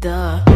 Duh.